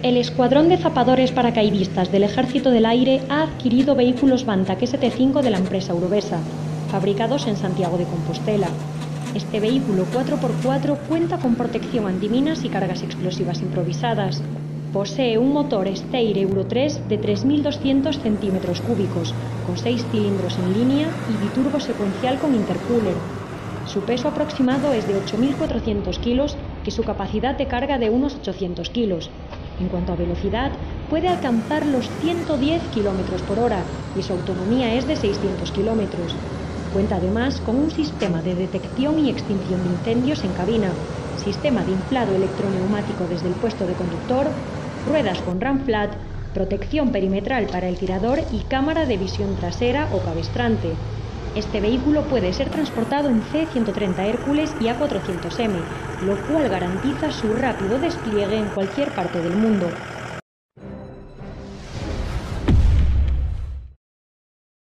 El Escuadrón de Zapadores Paracaidistas del Ejército del Aire ha adquirido vehículos Bantac ST5 de la empresa Urobesa, fabricados en Santiago de Compostela. Este vehículo 4x4 cuenta con protección antiminas y cargas explosivas improvisadas. Posee un motor Steyr Euro 3 de 3.200 centímetros cúbicos, con 6 cilindros en línea y biturbo secuencial con intercooler. Su peso aproximado es de 8.400 kilos y su capacidad de carga de unos 800 kilos. En cuanto a velocidad, puede alcanzar los 110 km por hora y su autonomía es de 600 km. Cuenta además con un sistema de detección y extinción de incendios en cabina, sistema de inflado electroneumático desde el puesto de conductor, ruedas con ram flat, protección perimetral para el tirador y cámara de visión trasera o cabestrante. Este vehículo puede ser transportado en C-130 Hércules y A400M, lo cual garantiza su rápido despliegue en cualquier parte del mundo.